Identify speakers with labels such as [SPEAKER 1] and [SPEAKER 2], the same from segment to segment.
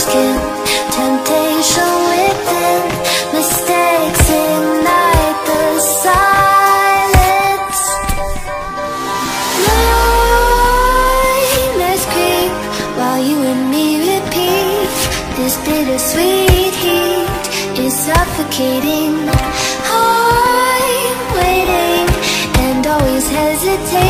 [SPEAKER 1] Skin, temptation within Mistakes ignite the silence. Nightmares creep while you and me repeat. This heat is suffocating. I'm waiting and always hesitating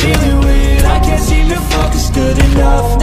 [SPEAKER 2] feeling weird, I can't seem to focus good enough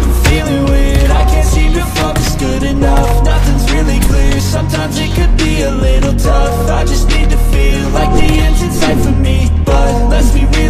[SPEAKER 2] been feeling weird, I can't seem to focus good enough. Nothing's really clear, sometimes it could be a little tough. I just need to feel like the end's inside for me. But let's be real,